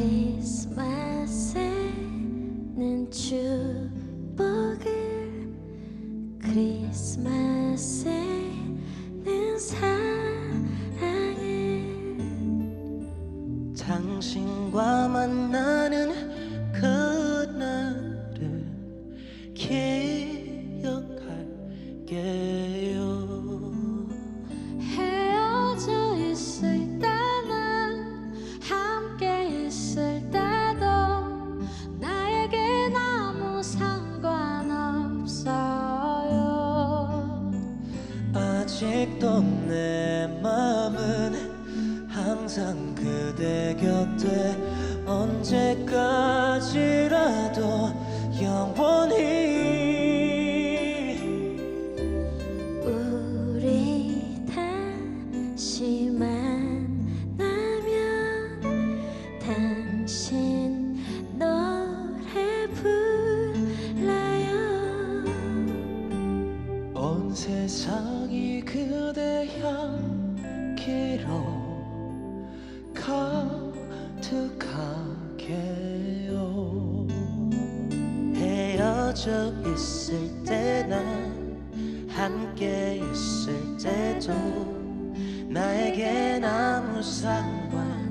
크리스마스는 축복을 크리스마스는 사랑을. 당신과 만나는 그날을 기억할게. 아직도 내 맘은 항상 그대 곁에. 언제까지라도 영원히 우리 다시 만나면 당신 노래 불러요. 온 세상 이 그대 향기로 가득하게요. 헤어져 있을 때나 함께 있을 때도 나에겐 아무 상관없어요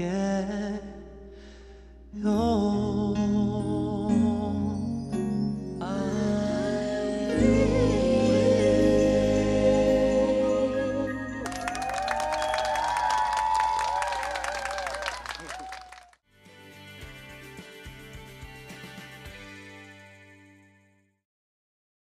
기억